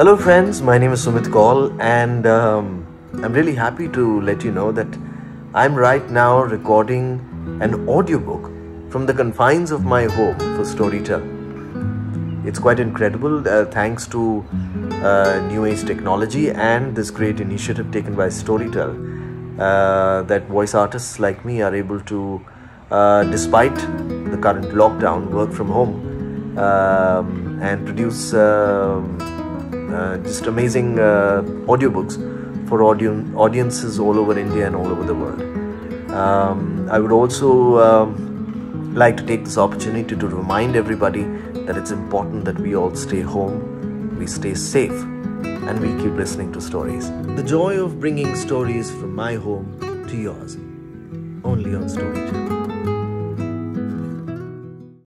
Hello, friends. My name is Sumit Kaul, and um, I'm really happy to let you know that I'm right now recording an audiobook from the confines of my home for Storytel. It's quite incredible, uh, thanks to uh, new age technology and this great initiative taken by Storytel, uh, that voice artists like me are able to, uh, despite the current lockdown, work from home um, and produce. um just amazing uh, audiobooks for audiences all over India and all over the world. Um, I would also um, like to take this opportunity to remind everybody that it's important that we all stay home, we stay safe, and we keep listening to stories. The joy of bringing stories from my home to yours, only on Storytel.